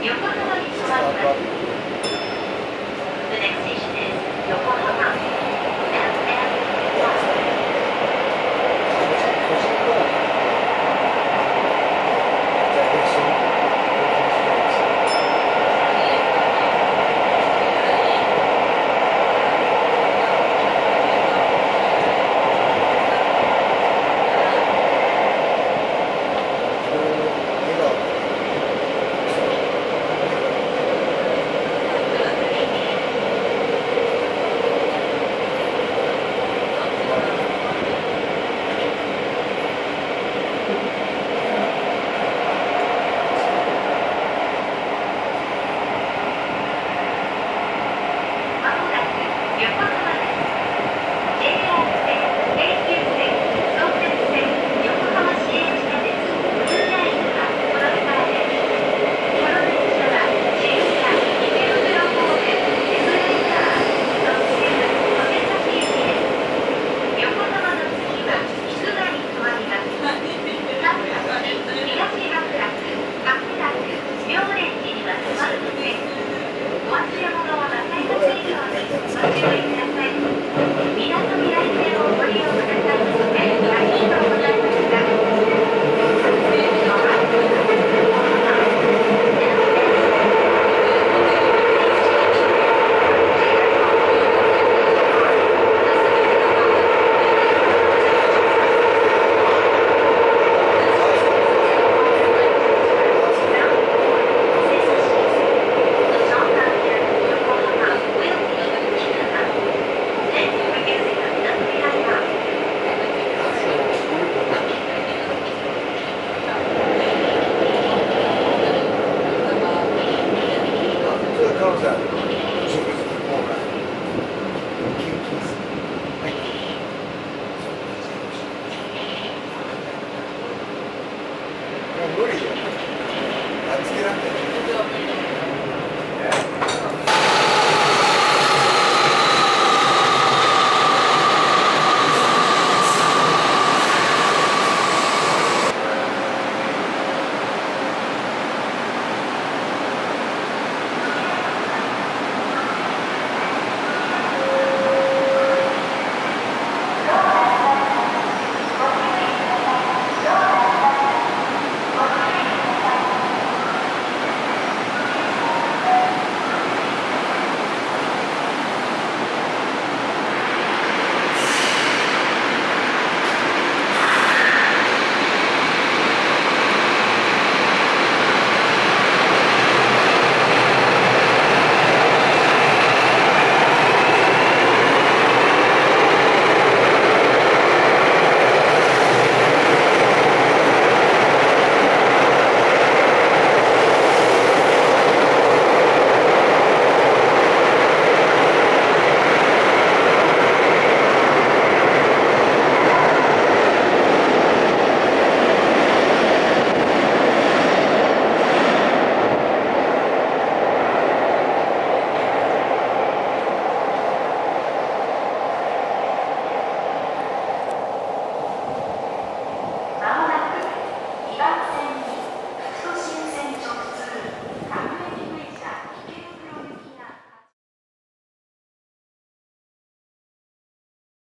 横浜に止まります。Where are you?